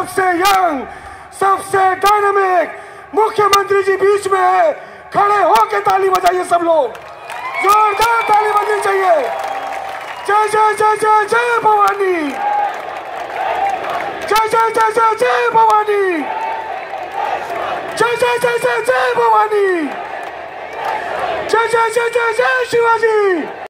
सबसे यंग सबसे डायनामिक मुख्यमंत्री जी बीच में है खड़े होके ताली बजाइए सब लोग जोरदार ताली बजनी चाहिए जय जय जय जय जय भवानी जय जय जय जय जय भवानी जय जय जय जय जय भवानी जय जय जय जय जय शिवाजी